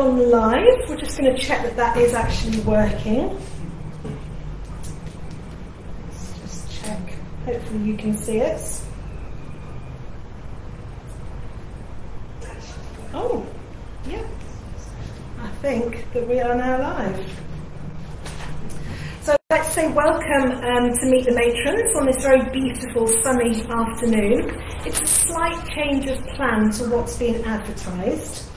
on live. We're just going to check that that is actually working. Let's just check. Hopefully you can see us. Oh, yeah. I think that we are now live. So I'd like to say welcome um, to Meet the Matrons on this very beautiful sunny afternoon. It's a slight change of plan to what's been advertised.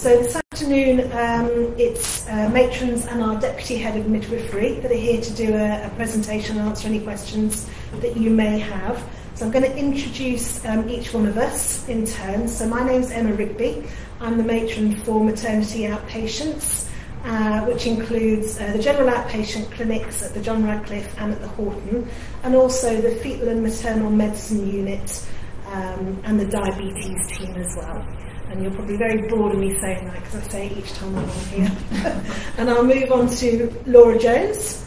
So this afternoon um, it's uh, matrons and our deputy head of midwifery that are here to do a, a presentation and answer any questions that you may have. So I'm going to introduce um, each one of us in turn. So my name's Emma Rigby. I'm the matron for maternity outpatients, uh, which includes uh, the general outpatient clinics at the John Radcliffe and at the Horton, and also the fetal and maternal medicine unit um, and the diabetes team as well and you're probably very bored of me saying that because I say it each time I'm on here. and I'll move on to Laura Jones.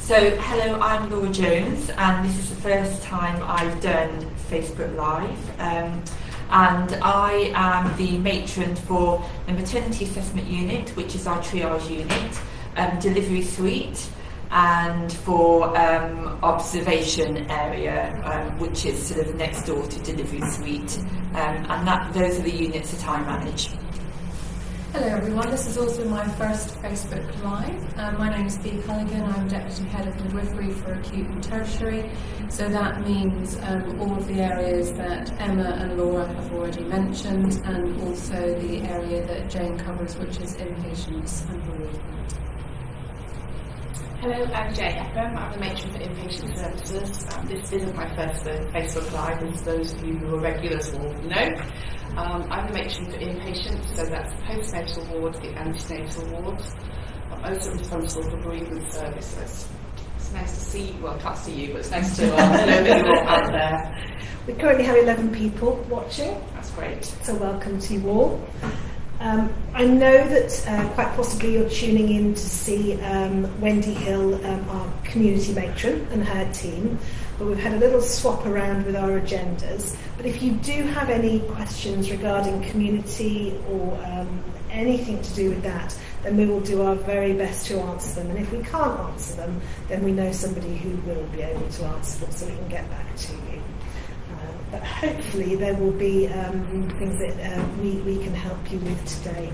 So, hello, I'm Laura Jones, and this is the first time I've done Facebook Live. Um, and I am the matron for the maternity assessment unit, which is our triage unit, um, delivery suite, and for um, observation area, um, which is sort of next door to delivery suite, um, and that those are the units that I manage. Hello everyone, this is also my first Facebook Live. Um, my name is Bea Culligan, I'm Deputy Head of Midwifery for Acute and Tertiary. So that means um, all of the areas that Emma and Laura have already mentioned and also the area that Jane covers, which is inpatients and bereavement. Hello, I'm Jay Ephraim. I'm the matron for inpatient services. Um, this isn't my first Facebook Live, as those of you who are regulars will know. Um, I'm the matron for inpatients, so that's the postnatal ward, the antenatal ward. I'm also responsible for bereavement services. It's nice to see you, well, I can't see you, but it's nice to uh, know that you're out there. We currently have 11 people watching. That's great. So welcome to you all. Um, I know that uh, quite possibly you're tuning in to see um, Wendy Hill, um, our community matron, and her team, but we've had a little swap around with our agendas. But if you do have any questions regarding community or um, anything to do with that, then we will do our very best to answer them. And if we can't answer them, then we know somebody who will be able to answer them so we can get back to you but hopefully there will be um, things that uh, we, we can help you with today.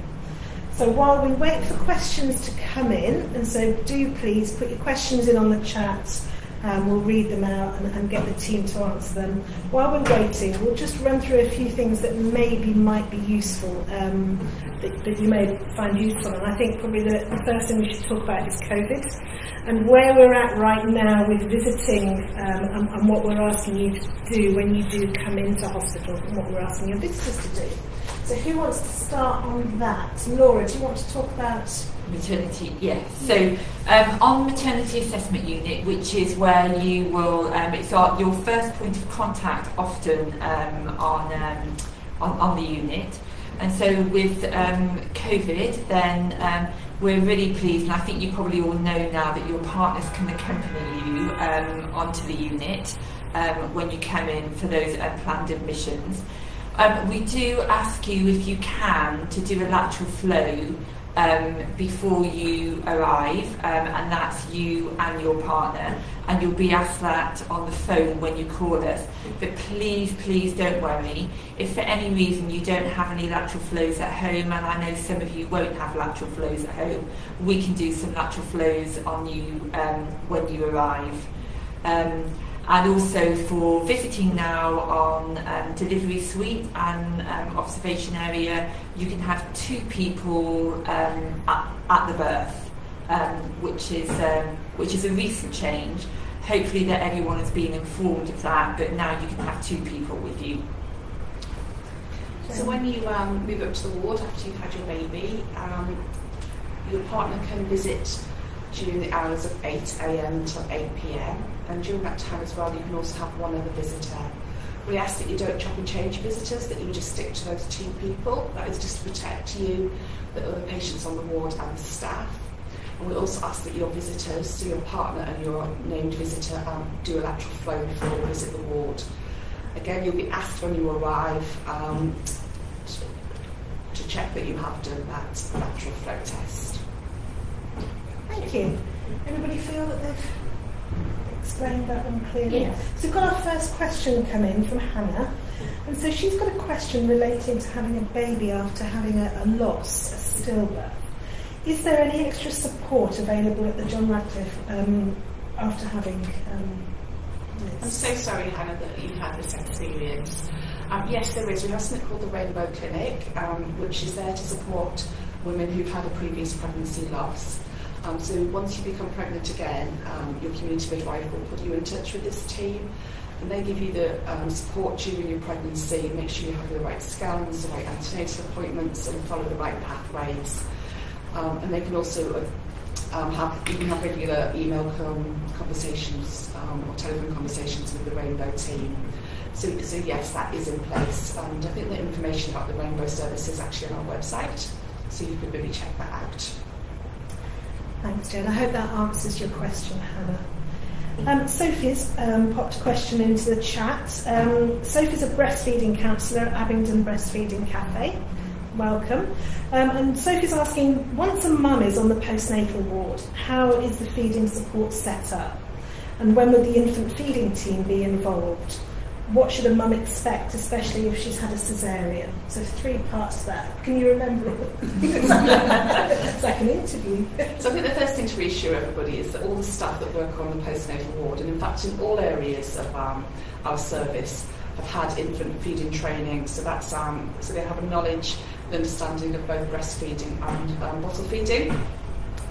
So while we wait for questions to come in, and so do please put your questions in on the chat, um, we'll read them out and, and, get the team to answer them. While we're waiting, we'll just run through a few things that maybe might be useful, um, that, that, you may find useful. And I think probably the, the first thing we should talk about is COVID and where we're at right now with visiting um, and, and, what we're asking you to do when you do come into hospital and what we're asking your visitors to do. So who wants to start on that? Laura, do you want to talk about maternity? Yes. So um, on maternity assessment unit, which is where you will, um, it's our, your first point of contact often um, on, um, on on the unit. And so with um, COVID, then um, we're really pleased, and I think you probably all know now that your partners can accompany you um, onto the unit um, when you come in for those unplanned admissions. Um, we do ask you, if you can, to do a lateral flow um, before you arrive, um, and that's you and your partner. And you'll be asked that on the phone when you call us. But please, please don't worry. If for any reason you don't have any lateral flows at home, and I know some of you won't have lateral flows at home, we can do some lateral flows on you um, when you arrive. Um, and also for visiting now on um, delivery suite and um, observation area, you can have two people um, at, at, the birth, um, which is um, which is a recent change. Hopefully that everyone has been informed of that, but now you can have two people with you. So when you um, move up to the ward after you've had your baby, your partner can visit during the hours of 8am till 8pm and during that time as well you can also have one other visitor. We ask that you don't chop and change visitors, that you just stick to those two people. That is just to protect you, the other patients on the ward and the staff. And we also ask that your visitors, so your partner and your named visitor, um, do a lateral flow before you visit the ward. Again, you'll be asked when you arrive um, to check that you have done that lateral flow test. Thank you. Anybody feel that they've explained that one clearly? Yes. So we've got our first question come in from Hannah. And so she's got a question relating to having a baby after having a, a loss, a stillbirth. Is there any extra support available at the John Radcliffe um, after having um, I'm so sorry, Hannah, that you've had this experience. Um, yes, there is. We have something called the Rainbow Clinic, um, which is there to support women who've had a previous pregnancy loss. Um, so once you become pregnant again, um, your community midwife will put you in touch with this team, and they give you the um, support during your pregnancy, make sure you have the right scans, the right antenatal appointments, and follow the right pathways. Um, and they can also uh, um, have you can have regular email conversations um, or telephone conversations with the Rainbow team. So, so yes, that is in place, and I think the information about the Rainbow service is actually on our website, so you could maybe check that out. Thanks, Jen. I hope that answers your question, Hannah. Um, Sophie's um, popped a question into the chat. Um, Sophie's a breastfeeding counsellor at Abingdon Breastfeeding Cafe. Welcome. Um, and Sophie's asking, once a mum is on the postnatal ward, how is the feeding support set up? And when would the infant feeding team be involved? What should a mum expect, especially if she's had a cesarean? So three parts that. Can you remember? it's like an interview. So I think the first thing to reassure everybody is that all the staff that work on the postnatal ward, and in fact in all areas of um, our service, have had infant feeding training. So that's um, so they have a knowledge and understanding of both breastfeeding and um, bottle feeding.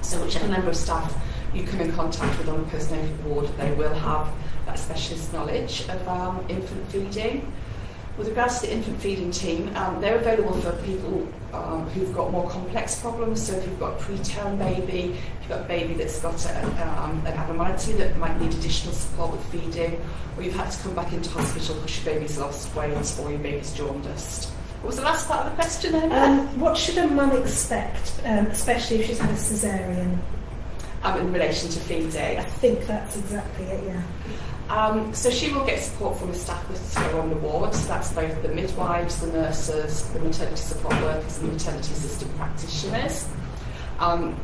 So whichever member of staff you come in contact with on the postnatal ward, they will have that specialist knowledge of um, infant feeding. With regards to the infant feeding team, um, they're available for people um, who've got more complex problems. So if you've got a preterm baby, if you've got a baby that's got a, um, an abnormality that might need additional support with feeding, or you've had to come back into hospital because your baby's lost weight or your baby's jaundiced. What was the last part of the question, Emma? Um, what should a mum expect, um, especially if she's had a cesarean? um, in relation to feeding. I think that's exactly it, yeah. Um, so she will get support from the staff with her on the ward. So that's both the midwives, the nurses, the maternity support workers, and the maternity assistant practitioners. Um,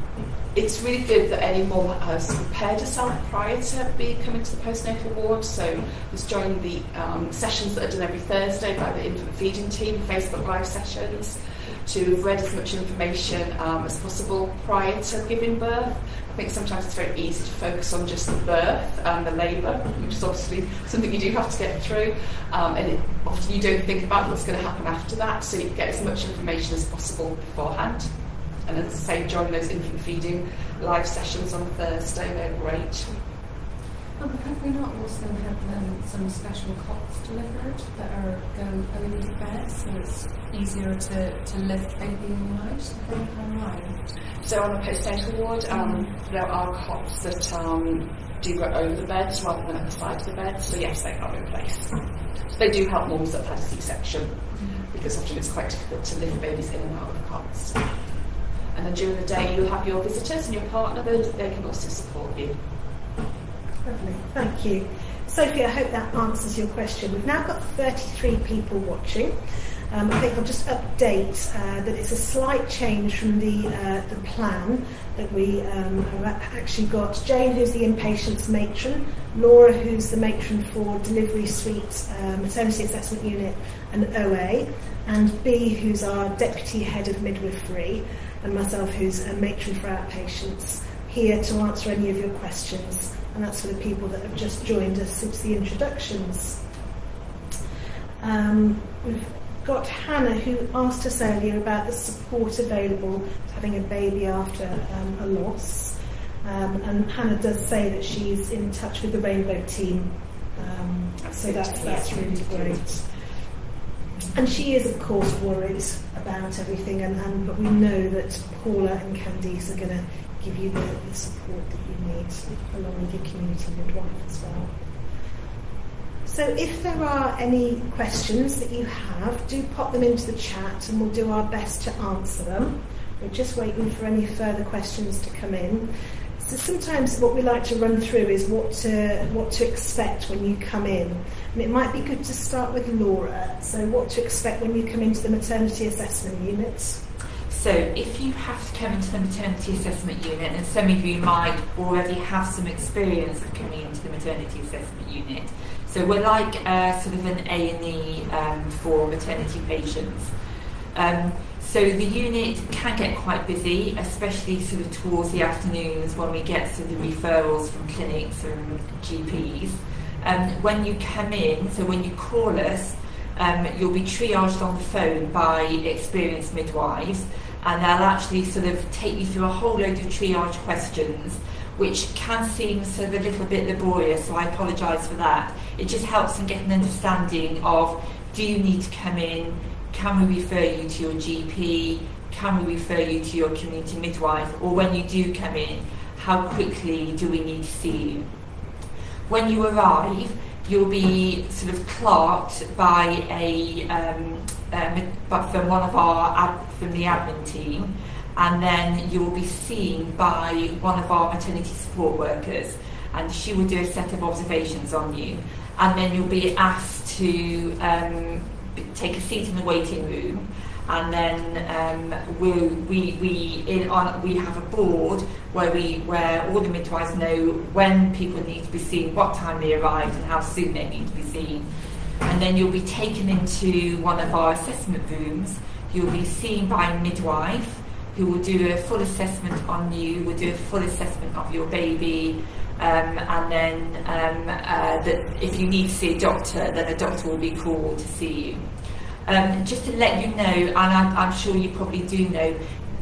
it's really good that any mum has prepared herself prior to coming to the postnatal ward. So has joined the um, sessions that are done every Thursday by the infant feeding team, Facebook Live sessions, to read as much information um, as possible prior to giving birth. I think sometimes it's very easy to focus on just the birth and the labour, which is obviously something you do have to get through, um, and it, often you don't think about what's going to happen after that, so you get as much information as possible beforehand. And as I say, join those infant feeding live sessions on Thursday, they're great. Um, have we not also had um, some special cots delivered that are go over the bed, so it's easier to, to lift baby in the if they have arrived? So on the postnatal ward, um, there are cots that um, do go over the beds rather than at the side of the bed. So yes, they are in place. So they do help mums that have had a C-section because often it's quite difficult to lift babies in and out of cots. And then during the day, you'll have your visitors and your partner. They, they can also support you. Lovely, thank you. Sophie, I hope that answers your question. We've now got 33 people watching. Um, I think I'll just update uh, that it's a slight change from the, uh, the plan that we um, actually got Jane, who's the inpatients matron, Laura, who's the matron for delivery suite, uh, maternity assessment unit, and OA, and B, who's our deputy head of midwifery, and myself, who's a matron for outpatients, here to answer any of your questions. And that's for the people that have just joined us since the introductions. Um, we've got Hannah who asked us earlier about the support available to having a baby after um, a loss. Um, and Hannah does say that she's in touch with the Rainbow team. Um, so that's, that's really great. And she is, of course, worried about everything, and, and but we know that Paula and Candice are going to give you the, the support that you need, along with your community midwife as well. So if there are any questions that you have, do pop them into the chat and we'll do our best to answer them. We're just waiting for any further questions to come in. So sometimes what we like to run through is what to, what to expect when you come in. And it might be good to start with Laura. So what to expect when you come into the maternity assessment unit. So if you have to come into the maternity assessment unit, and some of you might already have some experience of coming into the maternity assessment unit, so we're like uh, sort of an A&E um, for maternity patients. Um, so the unit can get quite busy, especially sort of towards the afternoons when we get sort of the referrals from clinics and GPs. Um, when you come in, so when you call us, um, you'll be triaged on the phone by experienced midwives and they'll actually sort of take you through a whole load of triage questions which can seem sort of a little bit laborious, so I apologise for that. It just helps them get an understanding of do you need to come in, can we refer you to your GP, can we refer you to your community midwife, or when you do come in, how quickly do we need to see you? When you arrive, you'll be sort of clerked by a um, um, but from one of our from the admin team, and then you will be seen by one of our maternity support workers, and she will do a set of observations on you, and then you'll be asked to um, take a seat in the waiting room. And then um, we we we in on we have a board where we where all the midwives know when people need to be seen, what time they arrived, and how soon they need to be seen. And then you'll be taken into one of our assessment rooms. You'll be seen by a midwife who will do a full assessment on you, will do a full assessment of your baby, um, and then um, uh, that if you need to see a doctor, then a doctor will be called to see you. Um, just to let you know, and I, I'm sure you probably do know,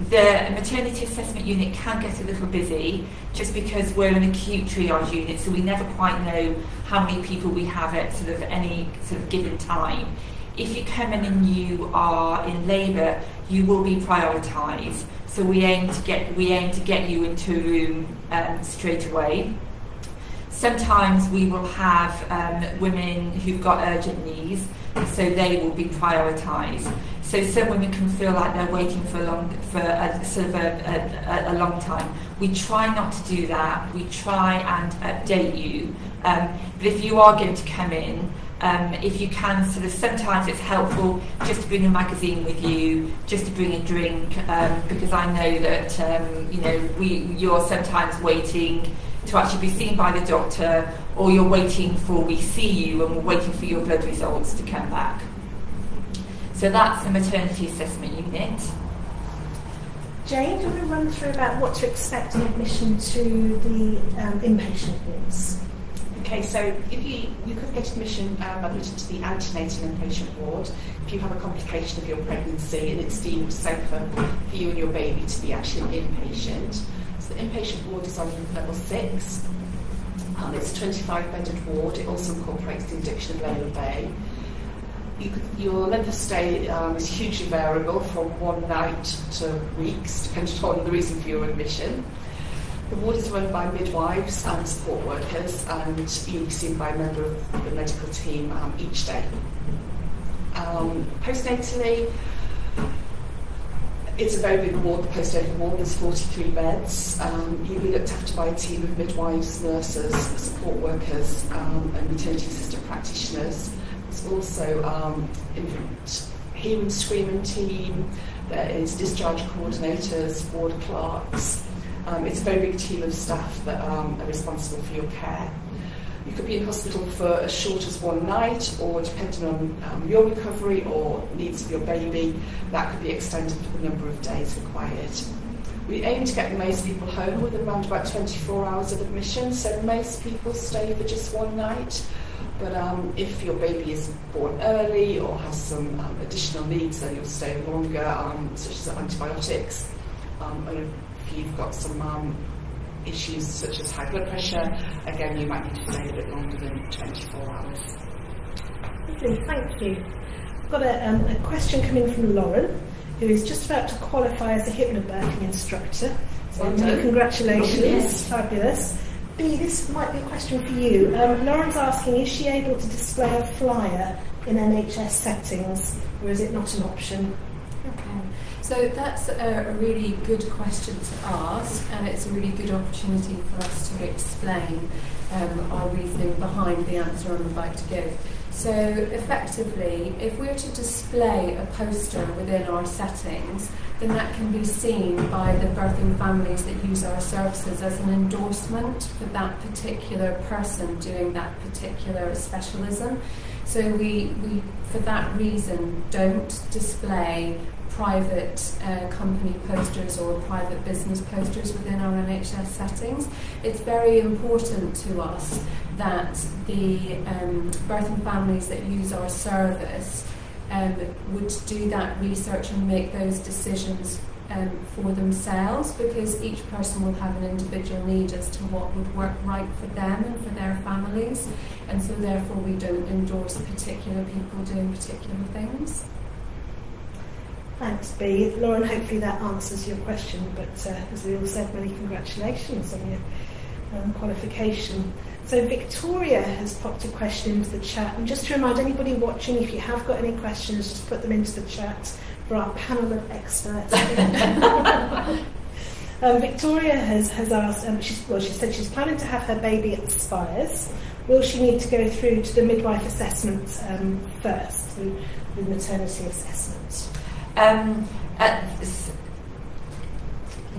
the maternity assessment unit can get a little busy just because we're an acute triage unit, so we never quite know how many people we have at sort of any sort of given time. If you come in and you are in labour, you will be prioritised. So we aim to get we aim to get you into a room um, straight away. Sometimes we will have um, women who've got urgent needs, so they will be prioritised. So some women can feel like they're waiting for a long, for a, sort of a, a, a long time. We try not to do that. We try and update you. Um, but if you are going to come in, um, if you can sort of sometimes it's helpful just to bring a magazine with you just to bring a drink um, because I know that um, you know we you're sometimes waiting to actually be seen by the doctor or you're waiting for we see you and we're waiting for your blood results to come back. So that's the maternity assessment unit. Jane, do you want to run through about what to expect in admission to the um, inpatient wards? Okay, so if you you could get admission um, admitted to the antenatal inpatient ward if you have a complication of your pregnancy and it's deemed safer for you and your baby to be actually inpatient. So the inpatient ward is on level six. Um, it's a 25 bedded ward. It also incorporates the addiction of Layla Bay. You could, your length of stay um, is hugely variable from one night to weeks, depending on the reason for your admission. The ward is run by midwives and support workers, and you'll be seen by a member of the medical team um, each day. Um, postnatally, it's a very big ward, the postnatal ward, there's 43 beds. Um, you'll be looked after by a team of midwives, nurses, support workers, um, and maternity assistant practitioners. There's also um, infant hearing screening team, there is discharge coordinators, ward clerks. Um, it's a very big team of staff that um, are responsible for your care. You could be in hospital for as short as one night, or depending on um, your recovery or needs of your baby, that could be extended for the number of days required. We aim to get most people home within around about 24 hours of admission, so most people stay for just one night. But um, if your baby is born early or has some um, additional needs, then you'll stay longer, um, such as antibiotics. Um, and if you've got some um, issues such as high blood pressure, again, you might need to stay a bit longer than 24 hours. Lovely, thank you. I've got a, um, a question coming from Lauren, who is just about to qualify as a hypnobirthing instructor. So, Well done. congratulations, Yes. fabulous. B, this might be a question for you. Um, Lauren's asking, is she able to display a flyer in NHS settings, or is it not an option? Okay, so that's a, really good question to ask, and it's a really good opportunity for us to explain um, our reasoning behind the answer I'm about to give. So effectively, if we're to display a poster within our settings, then that can be seen by the birthing families that use our services as an endorsement for that particular person doing that particular specialism. So we, we for that reason, don't display private uh, company posters or private business posters within our NHS settings. It's very important to us that the um, birthing families that use our service um, would do that research and make those decisions um, for themselves because each person will have an individual need as to what would work right for them and for their families, and so therefore we don't endorse particular people doing particular things. Thanks, B. Lauren, hopefully that answers your question, but uh, as we all said, many congratulations on your um, qualification. So Victoria has popped a question into the chat, and just to remind anybody watching, if you have got any questions, just put them into the chat for our panel of experts. um, Victoria has, has asked, um, she's, well, she said she's planning to have her baby at Spires. Will she need to go through to the midwife assessment um, first, the, the maternity assessment? Um, uh,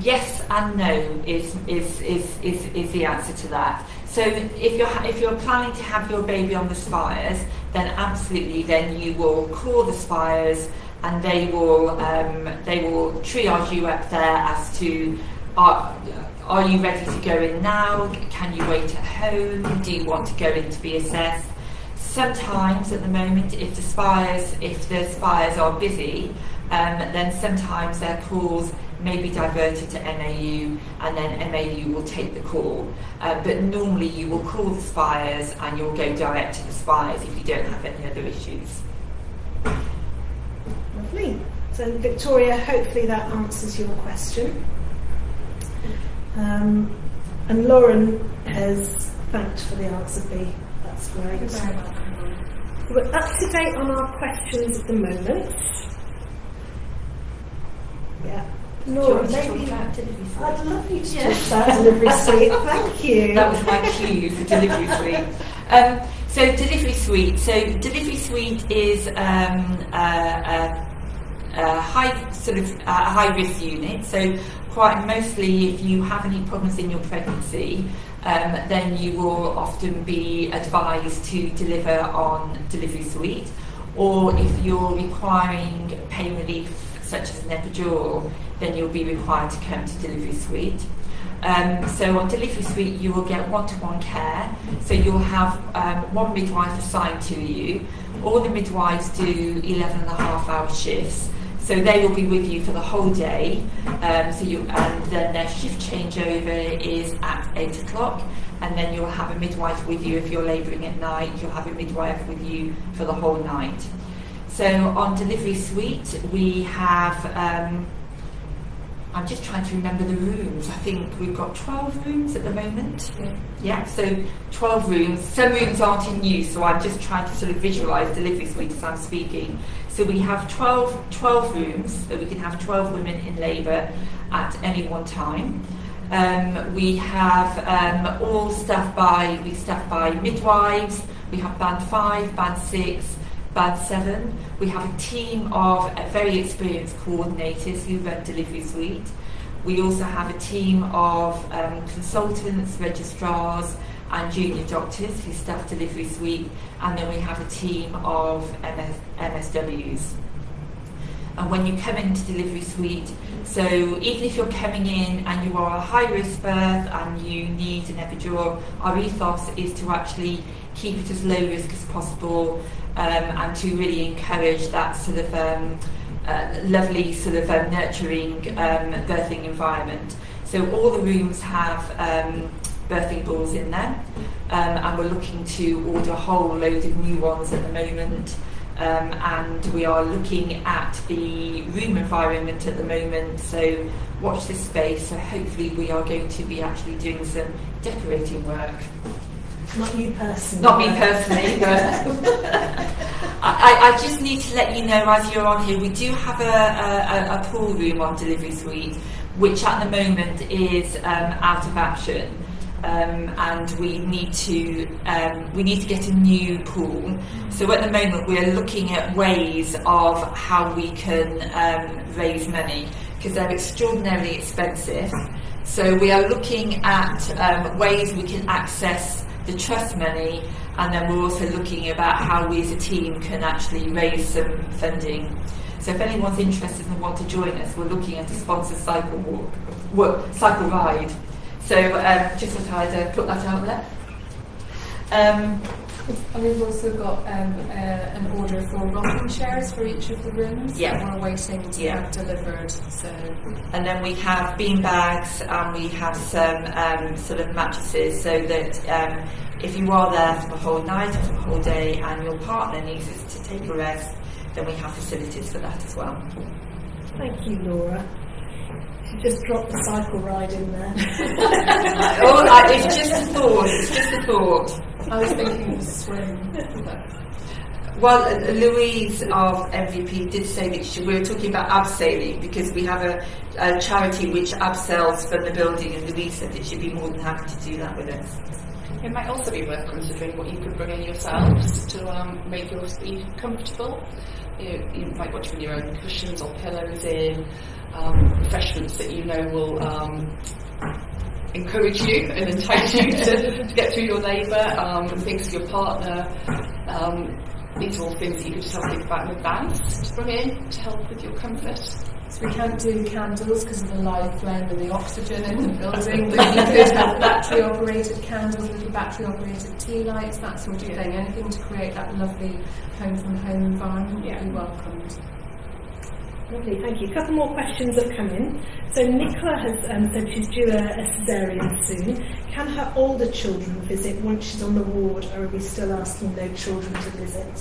yes and no is, is, is, is, is the answer to that. So if you're if you're planning to have your baby on the spires, then absolutely, then you will call the spires, and they will um, they will triage you up there as to are are you ready to go in now? Can you wait at home? Do you want to go in to be assessed? Sometimes at the moment, if the spires if the spires are busy, um, then sometimes their calls may be diverted to MAU and then MAU will take the call. Uh, but normally you will call the spires and you'll go direct to the spires if you don't have any other issues. Lovely. So Victoria, hopefully that answers your question. Um, and Lauren has thanked for the answer B. That's great. We're up to date on our questions at the moment. Yeah. Nora, maybe I'd love you to talk about delivery suite. Thank you. That was my cue for delivery suite. Um, so delivery suite. So delivery suite is um, a, a, a, high sort of a high risk unit. So quite mostly, if you have any problems in your pregnancy, um, then you will often be advised to deliver on delivery suite. Or if you're requiring pain relief such as an epidural, then you'll be required to come to delivery suite. Um, so on delivery suite, you will get one-to-one care. So you'll have um, one midwife assigned to you. All the midwives do 11 and a half hour shifts. So they will be with you for the whole day. Um, so you, and then their shift changeover is at 8 o'clock. And then you'll have a midwife with you if you're labouring at night. You'll have a midwife with you for the whole night. So on delivery suite, we have um, I'm just trying to remember the rooms. I think we've got 12 rooms at the moment. Yeah, yeah so 12 rooms. Some rooms aren't in use, so I'm just trying to sort of visualise delivery suite as I'm speaking. So we have 12, 12 rooms that we can have 12 women in labour at any one time. Um, we have um, all staffed by, we staff by midwives, we have band 5, band 6, Band 7, we have a team of very experienced coordinators who run Delivery Suite. We also have a team of um, consultants, registrars, and junior doctors who staff Delivery Suite, and then we have a team of MS, MSWs. And when you come into Delivery Suite, so even if you're coming in and you are a high risk birth and you need an epidural, our ethos is to actually keep it as low risk as possible and to really encourage that sort of um, uh, lovely sort of um, nurturing um, birthing environment. So all the rooms have um, birthing balls in there um, and we're looking to order a whole load of new ones at the moment. Um, and we are looking at the room environment at the moment. So watch this space. So hopefully we are going to be actually doing some decorating work. Not you personally. Not me personally, but I, I, just need to let you know as you're on here, we do have a, a, a pool room on Delivery Suite, which at the moment is um, out of action. um, and we need to um, we need to get a new pool. So at the moment we're looking at ways of how we can um, raise money because they're extraordinarily expensive. So we are looking at um, ways we can access the trust money, and then we're also looking about how we as a team can actually raise some funding. So if anyone's interested and want to join us, we're looking at a sponsored cycle walk, walk cycle ride. So um, just thought I'd uh, put that out there. Um, we've also got um, uh, an order for rocking chairs for each of the rooms Yeah. that we're waiting to Yeah. have delivered. So and then we have bean bags and we have some um, sort of mattresses so that um, if you are there for the whole night or for the whole day and your partner needs us to take a rest, then we have facilities for that as well. Thank you, Laura. She just drop the cycle ride in there. oh, I, it's just a thought. It's just a thought. I was thinking of swim. but- Well, uh, Louise of MVP did say that she, we were talking about abseiling because we have a, a charity which abseils from the building, and Louise said that she'd be more than happy to do that with us. It might also be worth considering what you could bring in yourselves to um, make your sleep comfortable. You, you might want to bring your own cushions or pillows in, um, refreshments that you know will um, encourage you and entice you to, to get through your labour, um, things for your partner. Um, these are all things that you could just have a think about in advance to bring in to help with your comfort. So we can't do candles because of the live flame and the oxygen in the building, but you could have battery operated candles, little battery operated tea lights, that sort of thing. Anything to create that lovely home from home environment Yeah. would be welcomed. Lovely, thank you. A couple more questions have come in. So Nicola has um, said she's due a, a cesarean soon. Can her older children visit once she's on the ward, or are we still asking no children to visit?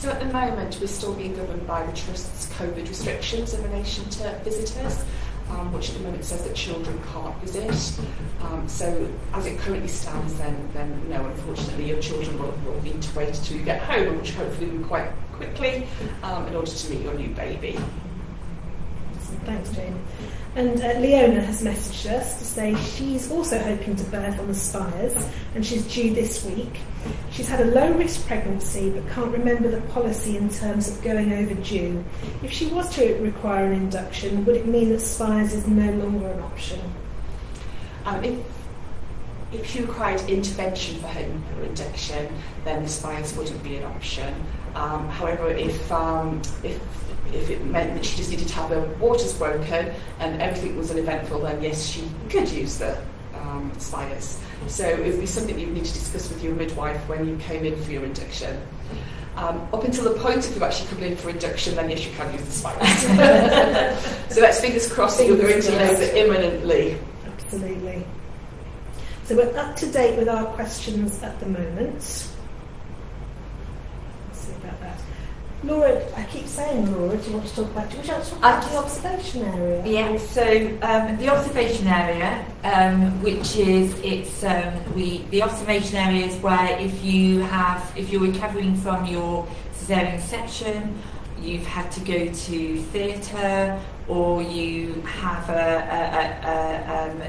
So at the moment, we're still being governed by the Trust's COVID restrictions in relation to visitors, um, which at the moment says that children can't visit. Um, so as it currently stands, then, then no, unfortunately, your children will, will need to wait until you get home, which hopefully will be quite quickly, um, in order to meet your new baby. Thanks, Jane. And uh, Leona has messaged us to say she's also hoping to birth on the Spires and she's due this week. She's had a low risk pregnancy but can't remember the policy in terms of going overdue. If she was to require an induction, would it mean that Spires is no longer an option? Um, if, if you required intervention for home induction, then the spires wouldn't be an option. Um, however, if, um, if, if it meant that she just needed to have her waters broken and everything was uneventful, then yes, she could use the um, spires. So it would be something you would need to discuss with your midwife when you came in for your induction. Um, up until the point of you actually coming in for induction, then yes, you can use the spires. so let's fingers crossed that you're going to Fingers labour imminently. Absolutely. So we're up to date with our questions at the moment. Let's see about that. Laura, I keep saying Laura, do you want to talk about, do you want to talk about the observation area? Yeah, so um, the observation area, um, which is it's um, we the observation area is where if you have if you're recovering from your cesarean section, you've had to go to theatre, or you have a, a, a, a, um,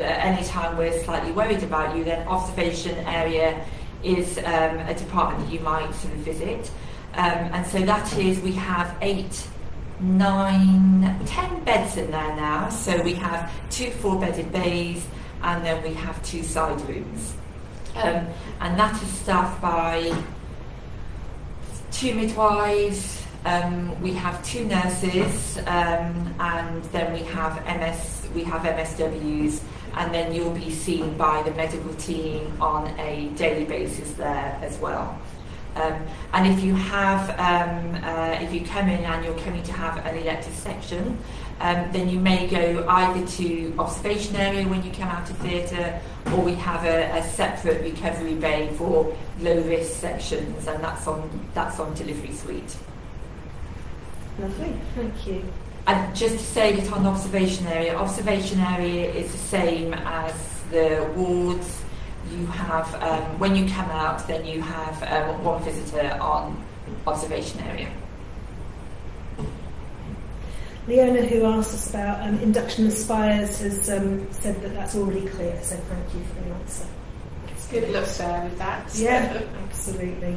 any time we're slightly worried about you, then observation area is um, a department that you might sort of visit. Um, and so that is, we have eight, nine, ten beds in there now. So we have two four bedded bays and then we have two side rooms. Um, and that is staffed by two midwives, um, we have two nurses, um, and then we have MS, we have MSWs, and then you'll be seen by the medical team on a daily basis there as well. Um, and if you have, um, uh, if you come in and you're coming to have an elective section, um, then you may go either to observation area when you come out of theatre, or we have a, a separate recovery bay for low risk sections, and that's on that's on delivery suite. Lovely, thank you. And just to say that on observation area, observation area is the same as the wards. You have, um, when you come out, then you have um, one visitor on observation area. Leona, who asked us about um, induction at Spires, has um, said that that's already clear, so thank you for the answer. It's good luck there with that. Yeah, absolutely.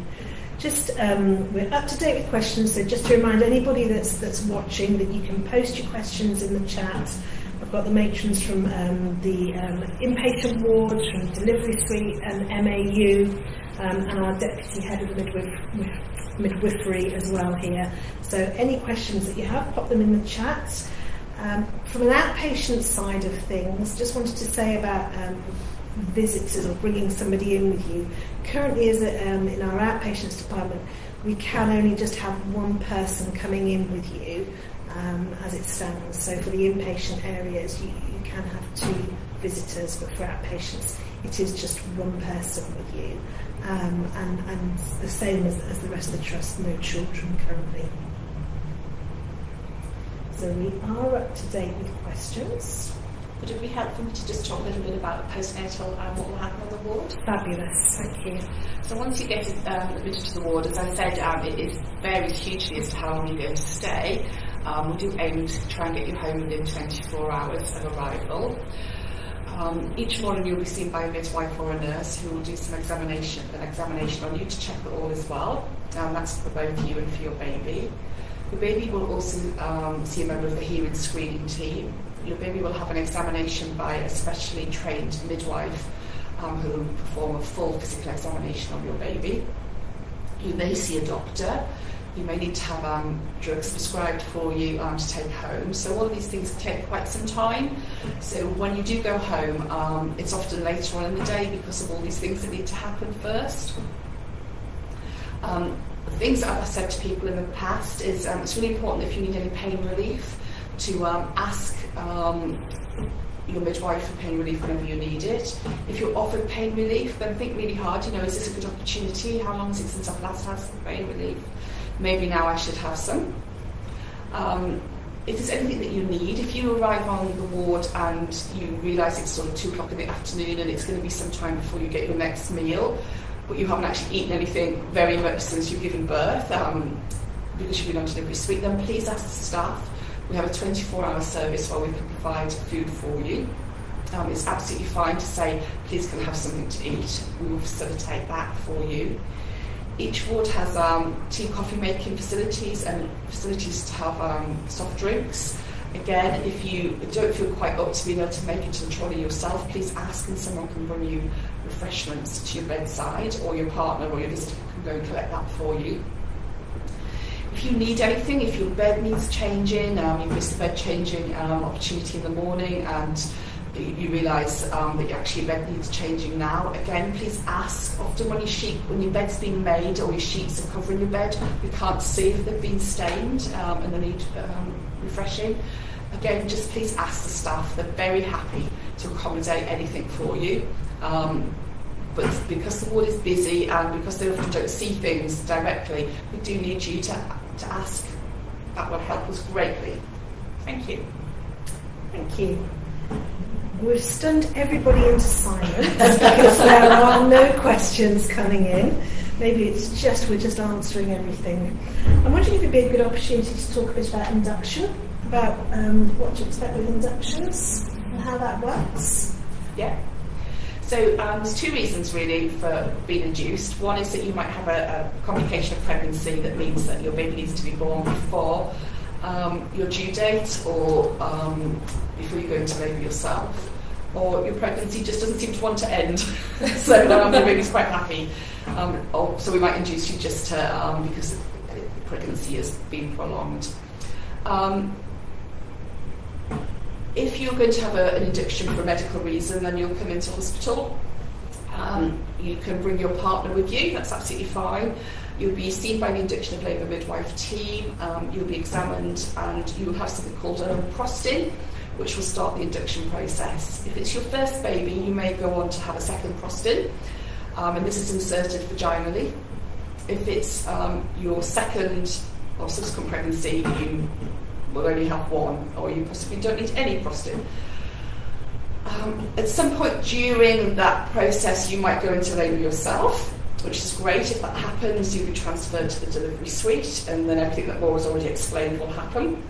Just um, we're up to date with questions, so just to remind anybody that's that's watching that you can post your questions in the chat. I've got the matrons from um, the um, inpatient ward, from delivery suite and MAU, um, and our deputy head of midwif- midwifery as well here. So any questions that you have, pop them in the chat. Um, from an outpatient side of things, just wanted to say about um, visitors or bringing somebody in with you. Currently, as a, um, in our outpatients department, we can only just have one person coming in with you um, as it stands. So for the inpatient areas, you, you can have two visitors, but for outpatients, it is just one person with you. Um, and, and the same as, as the rest of the trust, no children currently. So we are up to date with questions. Would it be helpful to just talk a little bit about postnatal and what will happen on the ward? Fabulous, thank you. So once you get um, admitted to the ward, as I said, um, it varies hugely as to how long you're going to stay. Um, we do aim to try and get you home within 24 hours of arrival. Um, each morning you'll be seen by a midwife or a nurse who will do some examination, an examination on you to check that all is well. And that's for both you and for your baby. Your baby will also um, see a member of the hearing screening team. Your baby will have an examination by a specially trained midwife um, who will perform a full physical examination on your baby. You may see a doctor. You may need to have um, drugs prescribed for you um, to take home. So all of these things take quite some time. So when you do go home, um, it's often later on in the day because of all these things that need to happen first. Um, things that I've said to people in the past is um, it's really important if you need any pain relief to um, ask your midwife for pain relief whenever you need it. If you're offered pain relief, then think really hard, you know, is this a good opportunity? How long is it since I've last had some pain relief? Maybe now I should have some. Um, if there's anything that you need, if you arrive on the ward and you realise it's sort of two o'clock in the afternoon and it's going to be some time before you get your next meal, but you haven't actually eaten anything very much since you've given birth, um, because you've been on delivery suite, then please ask the staff. We have a 24 hour service where we can provide food for you. Um, it's absolutely fine to say, please can I have something to eat. We will facilitate that for you. Each ward has um, tea coffee making facilities and facilities to have um, soft drinks. Again, if you don't feel quite up to being able to make it to the trolley yourself, please ask and someone can bring you refreshments to your bedside or your partner or your visitor can go and collect that for you. If you need anything, if your bed needs changing, um, you miss the bed changing um, opportunity in the morning and you realise um, that actually bed needs changing now, again, please ask. Often when your sheet, when your bed's been made or your sheets are covering your bed, you can't see if they've been stained um, and they need um, refreshing. Again, just please ask the staff. They're very happy to accommodate anything for you. Um, but because the ward is busy and because they often don't see things directly, we do need you to, to ask. That will help us greatly. Thank you. Thank you. We've stunned everybody into silence because there are no questions coming in. Maybe it's just we're just answering everything. I'm wondering if it'd be a good opportunity to talk a bit about induction, about um, what to expect with inductions and how that works. Yeah. So um, there's two reasons really for being induced. One is that you might have a, a complication of pregnancy that means that your baby needs to be born before um, your due date or um, before you go into labour yourself, or your pregnancy just doesn't seem to want to end. so um, your baby's quite happy. Um, or, so we might induce you just to, um, because the pregnancy has been prolonged. Um, if you're going to have a, an induction for a medical reason, then you'll come into hospital. Um, you can bring your partner with you, that's absolutely fine. You'll be seen by the induction of labour midwife team, um, you'll be examined, and you'll have something called a prostin, which will start the induction process. If it's your first baby, you may go on to have a second prostin, um, and this is inserted vaginally. If it's um, your second or subsequent pregnancy, you will only have one, or you possibly don't need any prostin. Um, at some point during that process, you might go into labour yourself, which is great. If that happens, you'll be transferred to the delivery suite, and then everything that Laura's already explained will happen.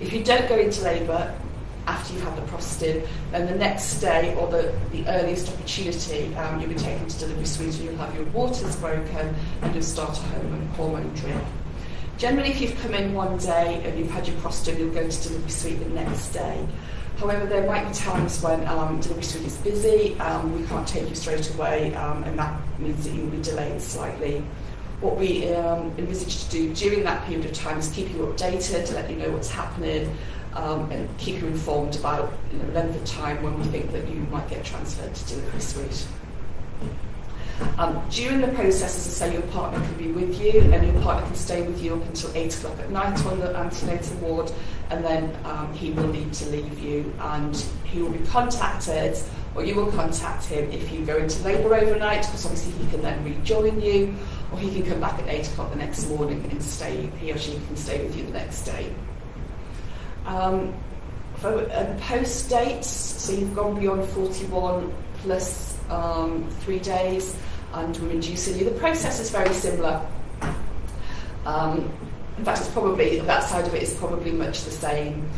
If you don't go into labour after you've had the prostin, then the next day or the, the earliest opportunity, um, you'll be taken to delivery suite and you'll have your waters broken and you'll start a hormone, hormone drip. Generally, if you've come in one day and you've had your prostin, you'll go to delivery suite the next day. However, there might be times when um, delivery suite is busy, um, we can't take you straight away, um, and that means that you will be delayed slightly. What we um, envisage to do during that period of time is keep you updated, to let you know what's happening, um, and keep you informed about you know, length of time when we think that you might get transferred to delivery suite. Um, during the process, as I say, your partner can be with you, and your partner can stay with you up until 8 o'clock at night on the antenatal ward, and then um, he will need to leave you, and he will be contacted, or you will contact him if you go into labour overnight, because obviously he can then rejoin you, or he can come back at 8 o'clock the next morning and stay, he or she can stay with you the next day. Um, for um, post dates, so you've gone beyond 41 plus um, three days, and we're inducing you. The process is very similar. Um, in fact, it's probably that side of it is probably much the same.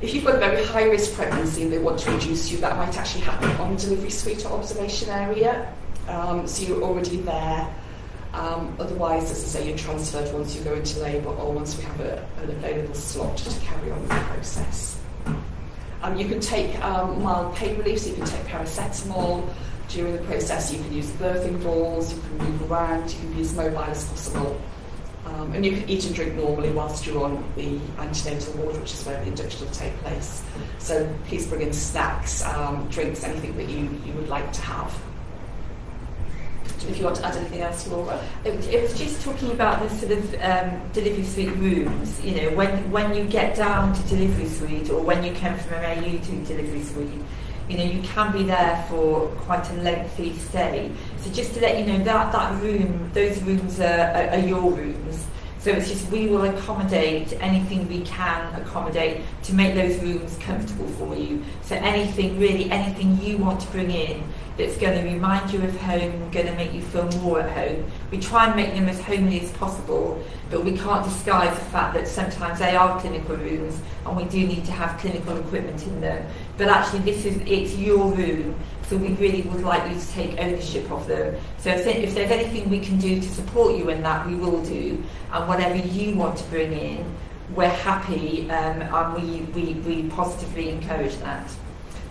If you've got a very high risk pregnancy and they want to induce you, that might actually happen on delivery suite or observation area. Um, so you're already there. Um, otherwise, as I say, you're transferred once you go into labour or once we have a, an available slot to carry on the process. Um, you can take um, mild pain relief, so you can take paracetamol during the process. You can use birthing balls, you can move around, you can be as mobile as possible. Um, and you can eat and drink normally whilst you're on the antenatal ward, which is where the induction will take place. So please bring in snacks, um, drinks, anything that you, you would like to have. If you want to add anything else, Laura. It it was just talking about the sort of um, delivery suite rooms. You know, when when you get down to delivery suite, or when you come from an AU to delivery suite, you know, you can be there for quite a lengthy stay. So just to let you know that that room, those rooms are, are, are your rooms. So it's just we will accommodate anything we can accommodate to make those rooms comfortable for you. So anything really, anything you want to bring in that's going to remind you of home, going to make you feel more at home. We try and make them as homely as possible, but we can't disguise the fact that sometimes they are clinical rooms and we do need to have clinical equipment in them. But actually, this is it's your room, so we really would like you to take ownership of them. So if, if there's anything we can do to support you in that, we will do. And whatever you want to bring in, we're happy um, and we, we, we positively encourage that.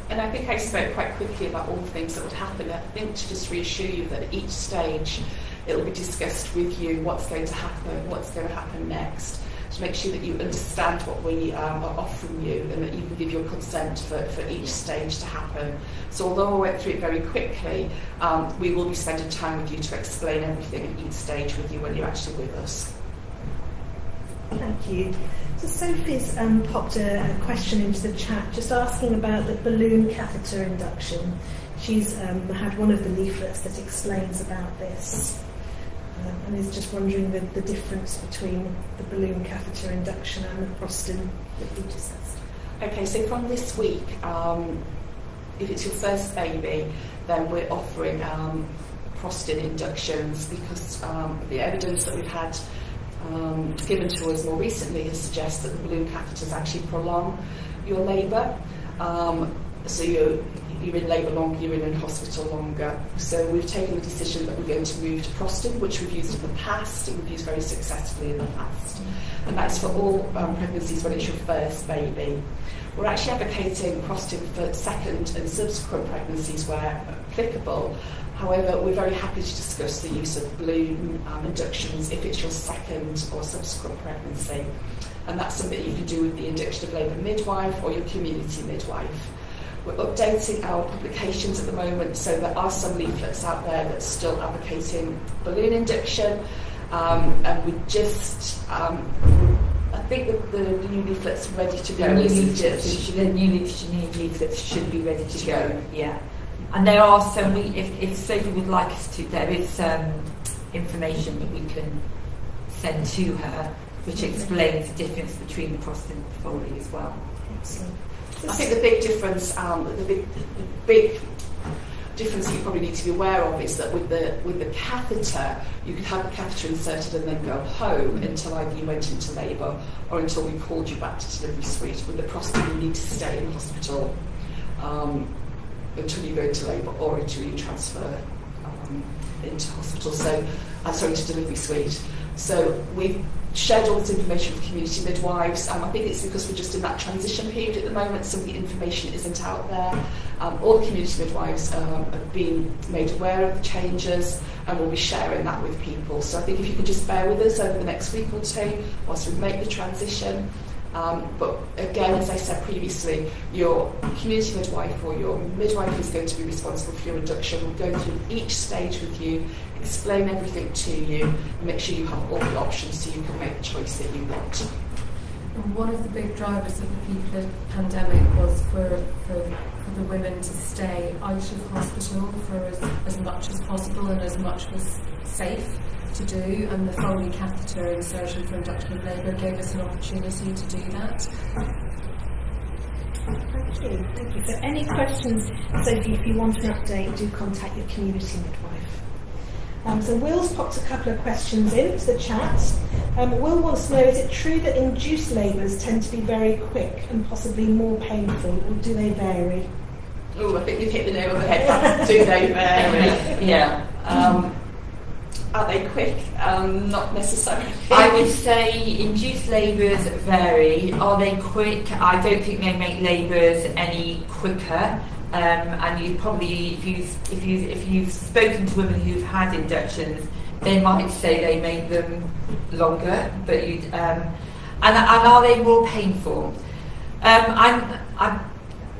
And I think I spoke quite quickly about all the things that would happen. I think to just reassure you that at each stage it'll be discussed with you what's going to happen, what's going to happen next, to make sure that you understand what we um, are offering you and that you can give your consent for, for each stage to happen. So although I went through it very quickly, um, we will be spending time with you to explain everything at each stage with you when you're actually with us. Thank you. So Sophie's um, popped a, a, question into the chat just asking about the balloon catheter induction. She's um, had one of the leaflets that explains about this um, and is just wondering the, the difference between the balloon catheter induction and the prostin that we discussed. Okay, so from this week, um, if it's your first baby, then we're offering um, prostin inductions because the evidence that we've had um, given to us more recently has suggested that the balloon catheters actually prolong your labour. Um, so you, you're in labour longer, you're in, in hospital longer. So we've taken the decision that we're going to move to Prostin, which we've used in the past, and we've used very successfully in the past. And that's for all um, pregnancies when it's your first baby. We're actually advocating Prostin for second and subsequent pregnancies where applicable, However, we're very happy to discuss the use of balloon um, inductions if it's your second or subsequent pregnancy. And that's something you can do with the induction of labour midwife or your community midwife. We're updating our publications at the moment, so there are some leaflets out there that's still advocating balloon induction. Um, and we just, um, I think the, the new leaflet's are ready to go. The new leaflets, the new leaflets should be ready to go, yeah. And there are some, we, if, if Sophie would like us to, there is um, information that we can send to her which explains the difference between the prostin and Foley as well. Excellent. I think the big difference, um, the big, the big difference you probably need to be aware of is that with the with the catheter, you could have the catheter inserted and then go home until either you went into labour or until we called you back to delivery suite. With the prostin, you need to stay in hospital um, until you go into labour or into transfer um, into hospital. So, I'm sorry, to delivery suite. So we've shared all this information with community midwives. Um, I think it's because we're just in that transition period at the moment, so the information isn't out there. Um, all the community midwives um, have been made aware of the changes and we'll be sharing that with people. So I think if you could just bear with us over the next week or two whilst we make the transition, Um, but again, as I said previously, your community midwife or your midwife is going to be responsible for your induction We'll go through each stage with you explain everything to you, and make sure you have all the options so you can make the choice that you want. And one of the big drivers of the peak pandemic was for, for, for the women to stay out of hospital for as, as much as possible and as much as safe to do, and the Foley catheter insertion for induction of labour gave us an opportunity to do that. Thank you. Thank you. So, any questions, Sophie, if you want an update, do contact your community midwife. Um, so Will's popped a couple of questions into the chat. Um, Will wants to know, is it true that induced labours tend to be very quick and possibly more painful, or do they vary? Oh, I think you've hit the nail on the head. do they vary? yeah. Um, are they quick? Um, not necessarily. I would say induced labours vary. Are they quick? I don't think they make labours any quicker. Um, and you probably, if you if you if you've spoken to women who've had inductions, they might say they make them longer, but you um, and and are they more painful? Um, I'm, I'm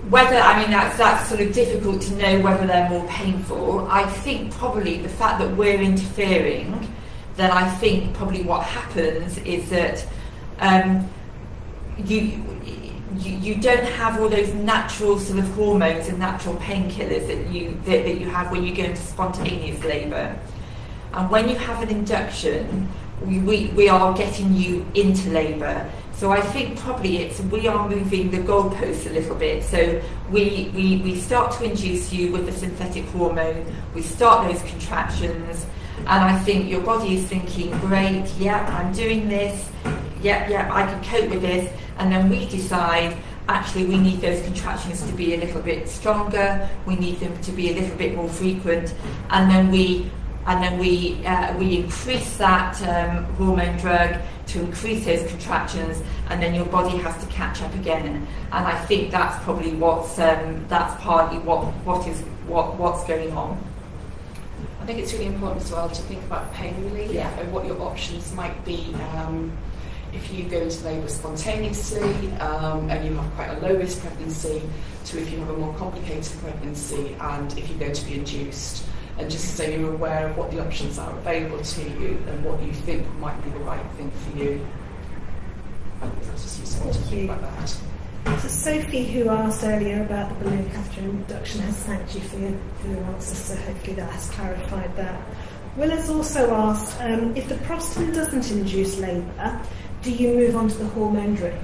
whether I mean that's that's sort of difficult to know whether they're more painful. I think probably the fact that we're interfering, then I think probably what happens is that um, you you, you don't have all those natural sort of hormones and natural painkillers that you that, that you have when you go into spontaneous labour. And when you have an induction, we, we, we are getting you into labour. So I think probably it's we are moving the goalposts a little bit. So we, we, we start to induce you with the synthetic hormone, we start those contractions, and I think your body is thinking, great, yeah, I'm doing this, yeah, yeah, I can cope with this. And then we decide actually we need those contractions to be a little bit stronger, we need them to be a little bit more frequent, and then we and then we uh, we increase that um, hormone drug to increase those contractions, and then your body has to catch up again. And I think that's probably what's um, that's partly what what is what what's going on. I think it's really important as well to think about pain relief yeah. and what your options might be. Um, if you go into labour spontaneously um, and you have quite a low risk pregnancy to if you have a more complicated pregnancy and if you're going to be induced and just so you're aware of what the options are available to you and what you think might be the right thing for you. So Sophie, who asked earlier about the balloon catheter induction, has thanked you for your, for your answers, so hopefully that has clarified that. Will has also asked um, if the prostaglandin doesn't induce labour, do you move on to the hormone drip?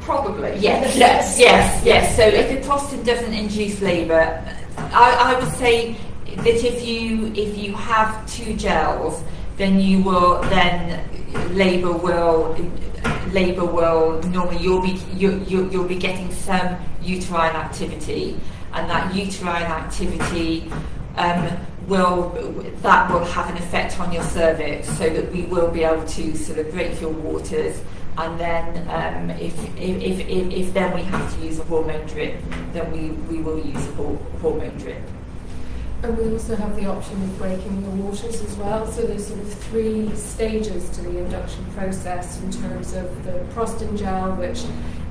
Probably, yes, yes, yes, yes. So if the prostaglandin doesn't induce labour, I, I would say that if you if you have two gels, then you will then labour will labour will normally you'll be you, you, you'll be getting some uterine activity, and that uterine activity um, will that will have an effect on your cervix so that we will be able to sort of break your waters and then um, if, if, if, if, then we have to use a hormone drip then we, we will use a hormone drip. And we also have the option of breaking the waters as well. So there's sort of three stages to the induction process in terms of the prostin gel, which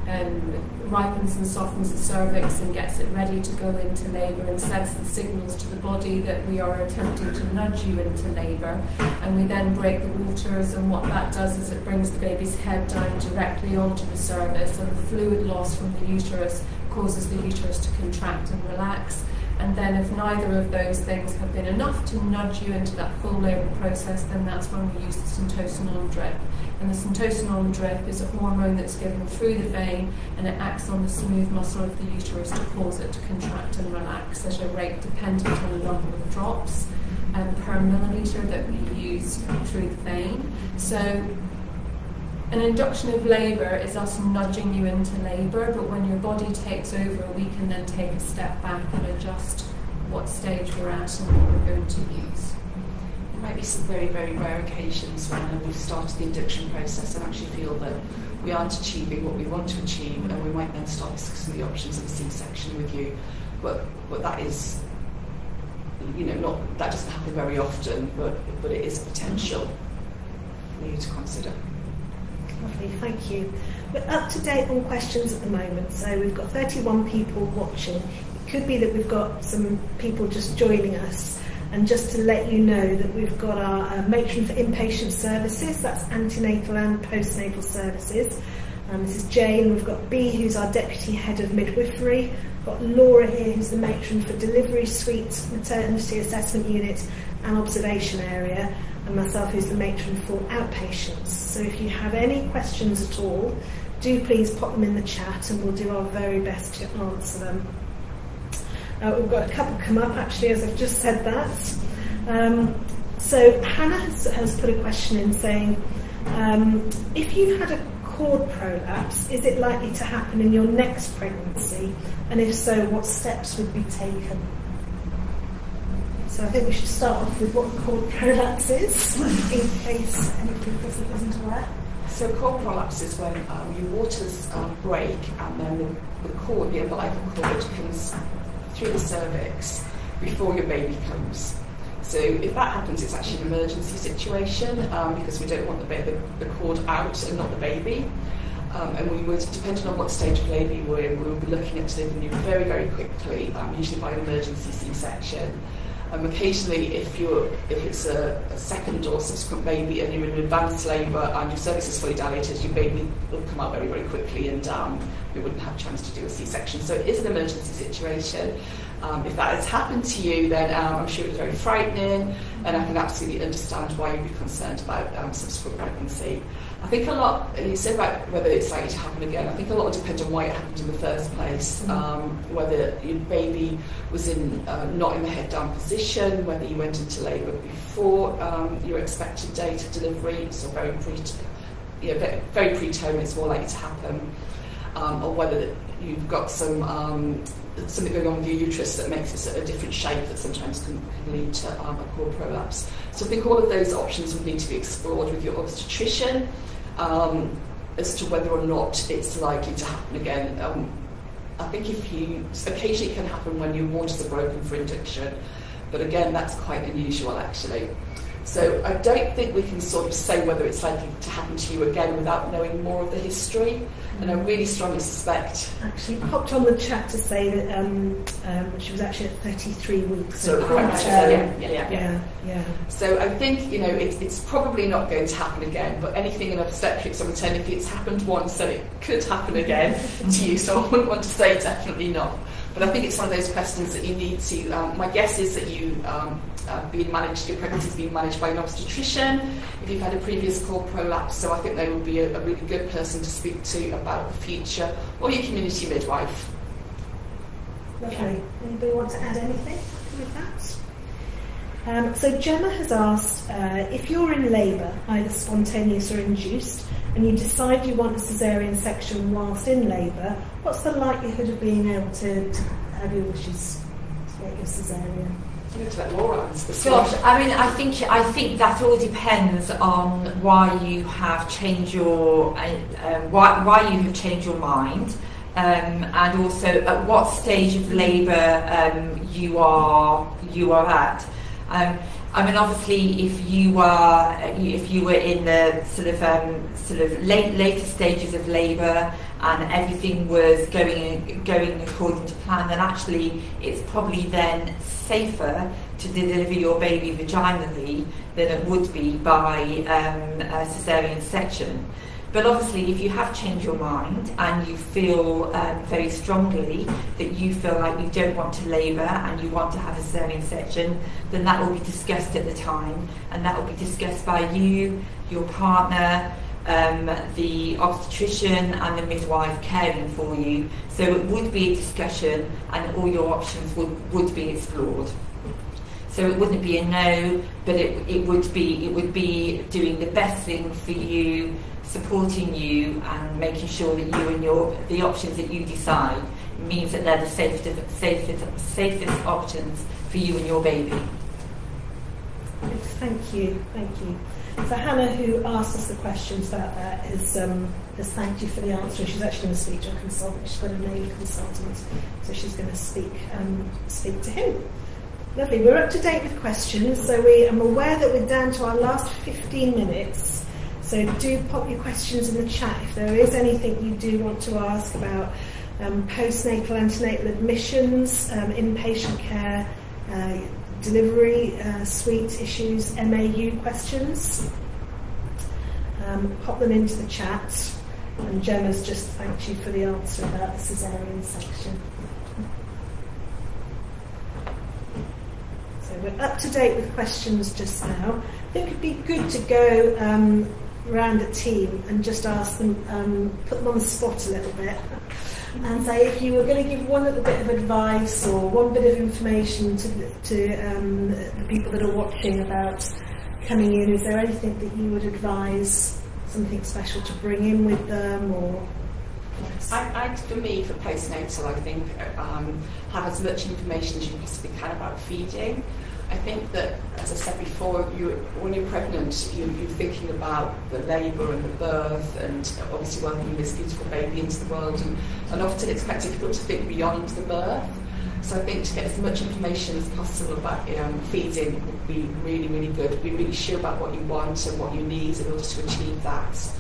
um, ripens and softens the cervix and gets it ready to go into labour and sends the signals to the body that we are attempting to nudge you into labour. And we then break the waters, and what that does is it brings the baby's head down directly onto the cervix, and the fluid loss from the uterus causes the uterus to contract and relax. And then if neither of those things have been enough to nudge you into that full labour process, then that's when we use the syntocinon drip. And the syntocinon drip is a hormone that's given through the vein and it acts on the smooth muscle of the uterus to cause it to contract and relax at a rate dependent on the number of drops um, per milliliter that we use through the vein. So an induction of labour is us nudging you into labour, but when your body takes over, we can then take a step back and adjust what stage we're at and what we're going to use. There might be some very, very rare occasions when we've started the induction process and actually feel that we aren't achieving what we want to achieve, and we might then start discussing the options of a C-section with you. But but that is, you know, not that doesn't happen very often, but but it is potential for you to consider. Lovely, thank you. We're up to date on questions at the moment, so we've got 31 people watching. It could be that we've got some people just joining us. And just to let you know that we've got our uh, matron for inpatient services, that's antenatal and postnatal services. Um, this is Jane, we've got B, who's our deputy head of midwifery. We've got Laura here, who's the matron for delivery suite, maternity assessment unit, and observation area, and myself, who's the matron for outpatients. So if you have any questions at all, do please pop them in the chat, and we'll do our very best to answer them. Uh, we've got a couple come up actually as I've just said that. Um, so Hannah has, has, put a question in saying, um, if you've had a cord prolapse, is it likely to happen in your next pregnancy? And if so, what steps would be taken? So I think we should start off with what cord prolapse is, in case anybody isn't aware. So cord prolapse is when um, your waters um, break and then the, the cord, the umbilical cord, comes through the cervix before your baby comes. So if that happens, it's actually an emergency situation um, because we don't want the, baby, the cord out and not the baby. Um, and we would, depending on what stage of labour we're in, we will be looking at delivering you very, very quickly, um, usually by an emergency C-section. Um, occasionally, if you're if it's a, a, second or subsequent baby and you're in advanced labour and your cervix is fully dilated, your baby will come out very, very quickly and um, we wouldn't have a chance to do a C-section. So it is an emergency situation. Um, if that has happened to you, then um, I'm sure it was very frightening, and I can absolutely understand why you'd be concerned about um, subsequent pregnancy. I think a lot, you said about whether it's likely to happen again, I think a lot will depend on why it happened in the first place, mm. um, whether your baby was in uh, not in the head down position, whether you went into labour before um, your expected date of delivery, so very pre yeah, very, very preterm, it's more likely to happen, um, or whether you've got some um, something going on with your uterus that makes it a different shape that sometimes can, can lead to um, a cord prolapse. So I think all of those options would need to be explored with your obstetrician um, as to whether or not it's likely to happen again. Um, I think if you, occasionally it can happen when your waters are broken for induction, but again, that's quite unusual actually. So I don't think we can sort of say whether it's likely to happen to you again without knowing more of the history. And I really strongly suspect. Actually, popped on the chat to say that um, um, she was actually at 33 weeks. So, so um, yeah, yeah, yeah, yeah, yeah. So I think, you know, it, it's probably not going to happen again, but anything in obstetrics or maternity, it's happened once and it could happen again to you. So I wouldn't want to say definitely not. But I think it's one of those questions that you need to. Um, my guess is that you um, uh, being managed, your pregnancy is being managed by an obstetrician. If you've had a previous cord prolapse, so I think they would be a, a really good person to speak to about the future, or your community midwife. Yeah. Anybody want to add anything with that? Um, so Gemma has asked uh, if you're in labour, either spontaneous or induced, and you decide you want a caesarean section whilst in labour, what's the likelihood of being able to, to have your wishes to get your caesarean? Gosh, I mean, I think I think that all depends on why you have changed your uh, um, why why you have changed your mind, um, and also at what stage of labour um, you are you are at. Um, I mean, obviously, if you were if you were in the sort of um, sort of late later stages of labour and everything was going going according to plan, then actually it's probably then safer to deliver your baby vaginally than it would be by um, a cesarean section. But obviously, if you have changed your mind and you feel um, very strongly that you feel like you don't want to labour and you want to have a cesarean section, then that will be discussed at the time, and that will be discussed by you, your partner, um, the obstetrician, and the midwife caring for you. So it would be a discussion, and all your options would, would be explored. So it wouldn't be a no, but it, it would be it would be doing the best thing for you supporting you and making sure that you and your the options that you decide means that they're the safest safest safest options for you and your baby. Thank you, thank you. So Hannah, who asked us the questions about that, has, um, has thanked you for the answer. She's actually going to speak to a consultant. She's got a name consultant, so she's going to speak um, speak to him. Lovely. We're up to date with questions, so we am aware that we're down to our last 15 minutes. So do pop your questions in the chat if there is anything you do want to ask about um, postnatal, antenatal admissions, um, inpatient care, uh, delivery, uh, suite issues, MAU questions. Um, pop them into the chat. And Gemma's just thanked you for the answer about the caesarean section. So we're up to date with questions just now. I think it'd be good to go um, around a team and just ask them, um, put them on the spot a little bit, and say if you were going to give one little bit of advice or one bit of information to, to um, the people that are watching about coming in, is there anything that you would advise, something special to bring in with them or? I, I, for me, for postnatal, I think um, have as much information as you possibly can about feeding. I think that, as I said before, you, when you're pregnant, you, you're thinking about the labour and the birth and obviously welcoming this beautiful baby into the world. And, and often it's quite difficult to think beyond the birth. So I think to get as much information as possible about um, feeding would be really, really good. Be really sure about what you want and what you need in order to achieve that.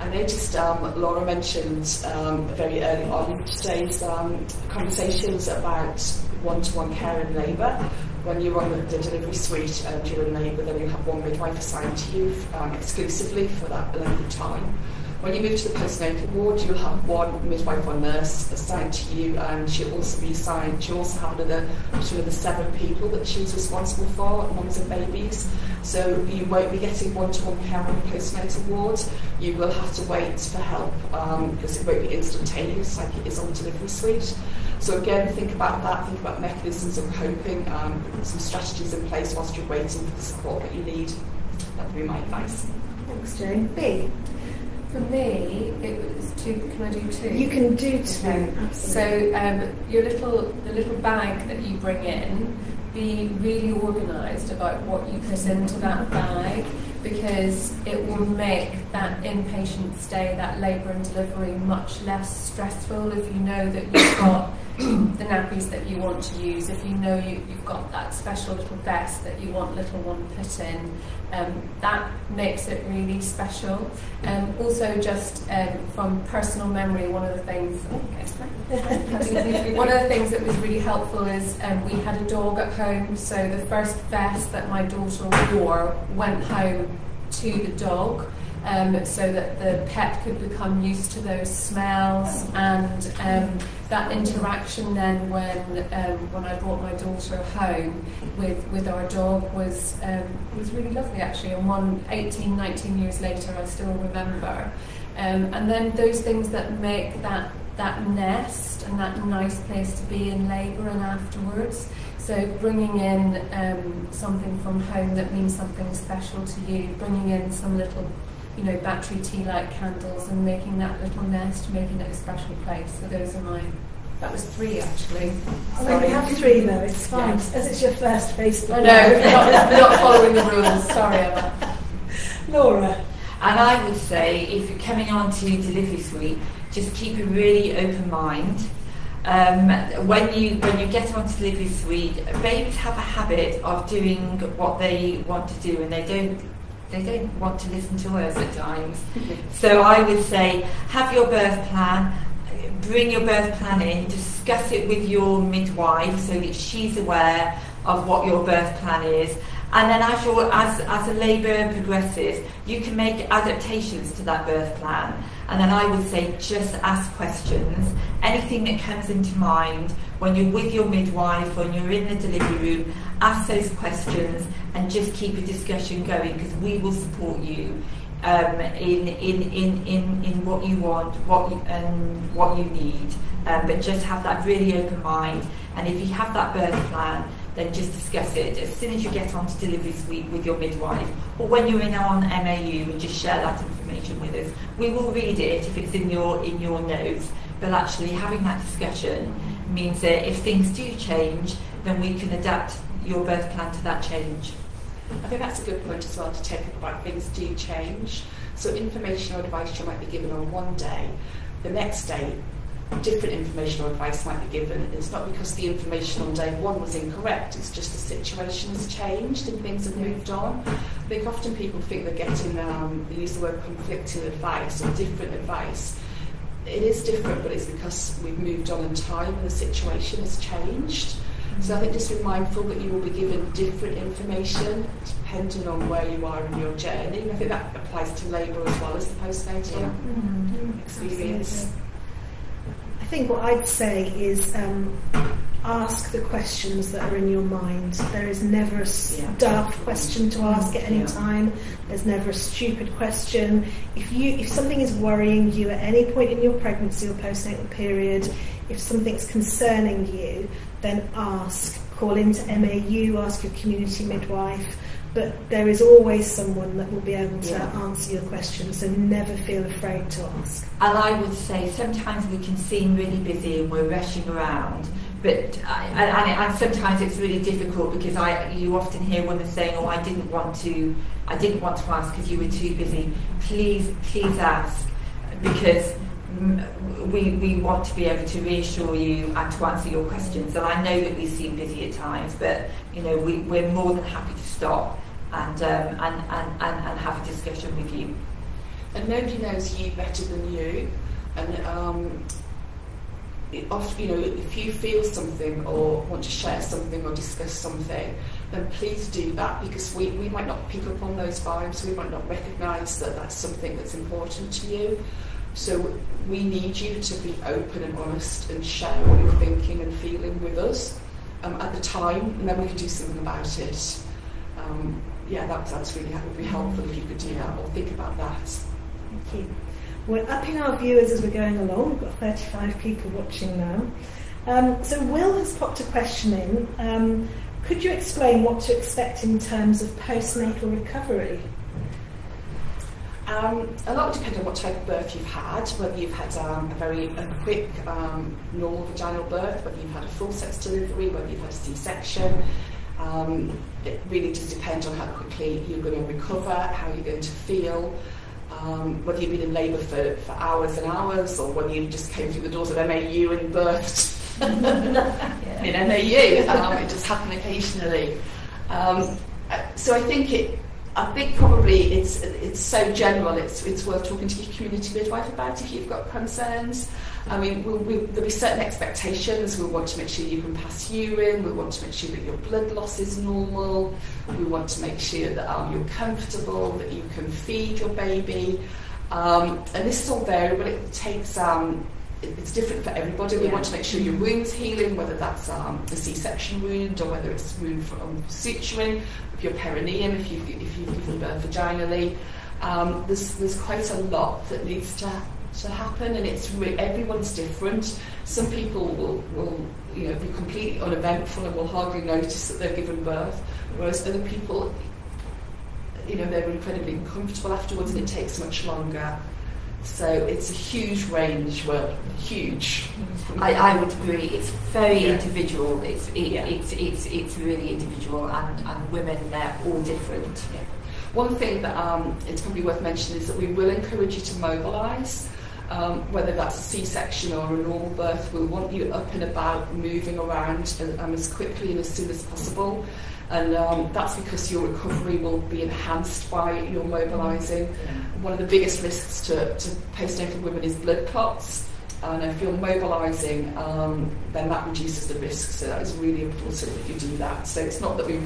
I noticed um, Laura mentioned um, very early on today's um, conversations about one-to-one care in labour when you're on the, the delivery suite and you're during labour, then you have one midwife assigned to you um, exclusively for that length of time. When you move to the postnatal ward, you'll have one midwife or nurse assigned to you, and she'll also be assigned. She'll also have another of the seven people that she's responsible for, mums and babies. So you won't be getting one-to-one care on the postnatal ward. You will have to wait for help um, because it won't be instantaneous like it is on the delivery suite. So again, think about that, think about mechanisms of coping, um, some strategies in place whilst you're waiting for the support that you need. That would be my advice. Thanks, Jane. B. For me, it was two. Can I do two? You can do two. Okay. So um, your little, the little bag that you bring in, be really organised about what you put into that bag because it will make that inpatient stay, that labour and delivery, much less stressful if you know that you've got the nappies that you want to use, if you know you, have got that special little vest that you want little one put in, um, that makes it really special. Um, also, just um, from personal memory, one of the things, okay, one of the things that was really helpful is um, we had a dog at home, so the first vest that my daughter wore went home to the dog um, so that the pet could become used to those smells. And um, that interaction then when um, when I brought my daughter home with, with our dog was um, was really lovely actually. And one 18 19 years later I still remember. Um, and then those things that make that that nest and that nice place to be in labour and afterwards. So bringing in um, something from home that means something special to you, bringing in some little you know, battery tea light candles and making that little nest, making it a special place. So those are mine. That was three actually. Oh, we have three though, it's fine. Yeah. As it's your first Facebook. I know, not, not following the rules. Sorry, Emma. Laura. And I would say, if you're coming on to delivery suite, just keep a really open mind. Um, when you when you get onto delivery suite, babies have a habit of doing what they want to do, and they don't they don't want to listen to us at times. so I would say have your birth plan, bring your birth plan in, discuss it with your midwife so that she's aware of what your birth plan is And then as, your, as, as a labour progresses, you can make adaptations to that birth plan. And then I would say just ask questions. Anything that comes into mind when you're with your midwife, when you're in the delivery room, ask those questions and just keep a discussion going because we will support you um, in, in, in, in, in what you want what you, and what you need. Um, but just have that really open mind. And if you have that birth plan, then just discuss it as soon as you get onto delivery suite with your midwife or when you're in on MAU and just share that information with us. We will read it if it's in your in your notes, but actually having that discussion means that if things do change, then we can adapt your birth plan to that change. I think that's a good point as well to take about things do change. So information or advice you might be given on one day, the next day different information or advice might be given. It's not because the information on day one was incorrect, it's just the situation has changed and things have moved on. I think often people think they're getting, um, they use the word conflicting advice or different advice. It is different, but it's because we've moved on in time and the situation has changed. So I think just be mindful that you will be given different information depending on where you are in your journey. And I think that applies to labour as well as the postnatal yeah. mm-hmm. experience. Absolutely. I think what I'd say is um, ask the questions that are in your mind. There is never a daft question to mm-hmm. ask at any time. There's never a stupid question. If you if something is worrying you at any point in your pregnancy or postnatal period, if something's concerning you, then ask. Call into MAU, ask your community midwife, but there is always someone that will be able to yeah. answer your questions, so never feel afraid to ask. And I would say sometimes we can seem really busy and we're rushing around, but I, and, and, sometimes it's really difficult because I you often hear women saying, "Oh, I didn't want to, I didn't want to ask because you were too busy." Please, please ask because we, we want to be able to reassure you and to answer your questions. And I know that we seem busy at times, but you know we, we're more than happy to stop and, um, and, and, and, and have a discussion with you. And nobody knows you better than you. And um, often, you know, if you feel something or want to share something or discuss something, then please do that because we, we might not pick up on those vibes, we might not recognise that that's something that's important to you. So we need you to be open and honest and share what you're thinking and feeling with us um, at the time, and then we can do something about it. Um, yeah, that, that's really that would be helpful if you could do that or think about that. Thank you. We're upping our viewers as we're going along. We've got 35 people watching now. Um, so Will has popped a question in. Um, could you explain what to expect in terms of postnatal recovery? Um, a lot depends on what type of birth you've had, whether you've had um, a very a quick um, normal vaginal birth, whether you've had a forceps delivery, whether you've had a C-section, um, it really does depend on how quickly you're going to recover, how you're going to feel, um, whether you've been in labour for, for hours and hours, or whether you just came through the doors of MAU and birthed in MAU. Um, it just happened occasionally. Um, so I think it, I think probably it's it's so general. It's it's worth talking to your community midwife about if you've got concerns. I mean, we'll, we'll, there'll be certain expectations. We want to make sure you can pass urine. We want to make sure that your blood loss is normal. We want to make sure that um, you're comfortable, that you can feed your baby. Um, and this is all variable. It takes um, it's different for everybody. We yeah. want to make sure your wound's healing, whether that's um, a C-section wound or whether it's a wound from suturing, if your perineum, if you've, if you've given birth vaginally. Um, there's, there's quite a lot that needs to to happen, and it's everyone's different. Some people will, will you know be completely uneventful and will hardly notice that they've given birth, whereas other people, you know, they're incredibly uncomfortable afterwards, and it takes much longer. So it's a huge range, well, huge. I, I would agree. It's very yeah. individual. It's it, yeah. it's it's it's really individual, and, and women they're all different. Yeah. One thing that um, it's probably worth mentioning is that we will encourage you to mobilise um, whether that's a C-section or a normal birth, we'll want you up and about, moving around um, as quickly and as soon as possible. And um, that's because your recovery will be enhanced by your mobilising. One of the biggest risks to, to postnatal women is blood clots. And if you're mobilising, um, then that reduces the risk. So that is really important that you do that. So it's not that we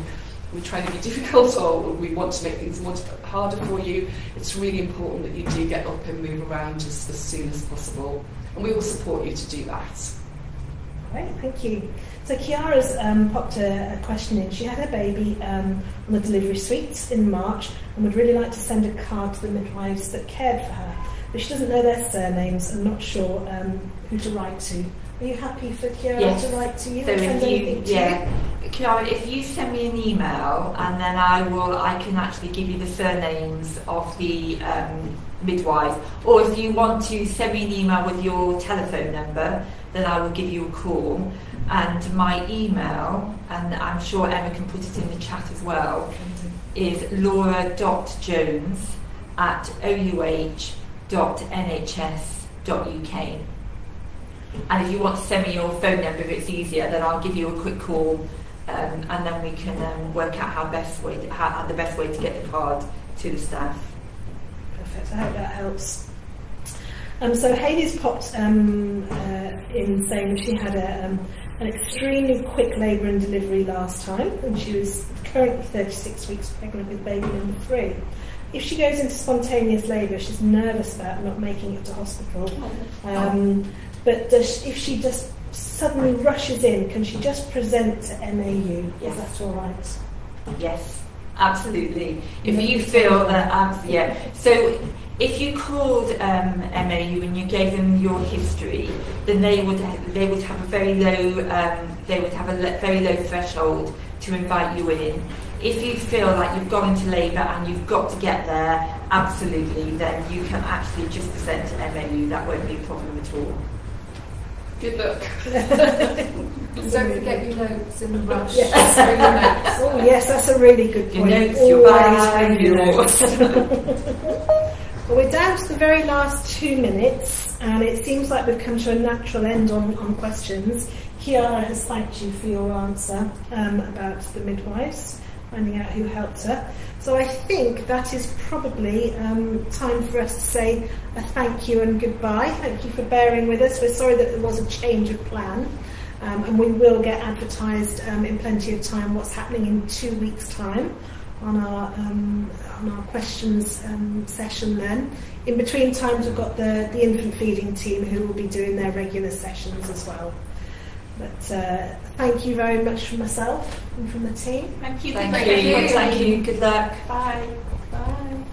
we try to be difficult or we want to make things more harder for you, it's really important that you do get up and move around as, as soon as possible. And we will support you to do that. Great, thank you. So Kiara's um, popped a, a, question in. She had her baby um, on the delivery suite in March and would really like to send a card to the midwives that cared for her. But she doesn't know their surnames and not sure um, who to write to. Are you happy for Kiara yes. to write to you? So if you, yeah, Kiara, if you send me an email and then I will, I can actually give you the surnames of the um, midwives. Or if you want to send me an email with your telephone number, then I will give you a call. And my email, and I'm sure Emma can put it in the chat as well, is laura.jones at ouh.nhs.uk. And if you want to send me your phone number, if it's easier, then I'll give you a quick call, um, and then we can um, work out how best way to, how, the best way to get the card to the staff. Perfect. I hope that helps. Um, so Haley's popped um, uh, in saying she had a, um, an extremely quick labour and delivery last time, and she was currently 36 weeks pregnant with baby number three. If she goes into spontaneous labour, she's nervous about not making it to hospital. Um, but does, if she just suddenly rushes in, can she just present to MAU? Yes. Is that all right? Yes, absolutely. If you feel that, um, yeah. So if you called um, MAU and you gave them your history, then they would they would have a very low um, they would have a le- very low threshold to invite you in. If you feel like you've gone into labour and you've got to get there, absolutely, then you can actually just present to MAU. That won't be a problem at all. Good luck. Don't forget your notes in the rush. Yes. oh yes, that's a really good point. Your notes, your bag, your notes. Well, we're down to the very last two minutes, and it seems like we've come to a natural end on, on questions. Kiara has thanked you for your answer um, about the midwives, finding out who helped her. So I think that is probably um, time for us to say a thank you and goodbye. Thank you for bearing with us. We're sorry that there was a change of plan. Um, and we will get advertised um, in plenty of time what's happening in two weeks' time on our um, on our questions um, session then. In between times we've got the, the infant feeding team who will be doing their regular sessions as well. But uh, thank you very much from myself and from the team. Thank you. Thank, thank you. you. Thank you. Good luck. Bye. Bye.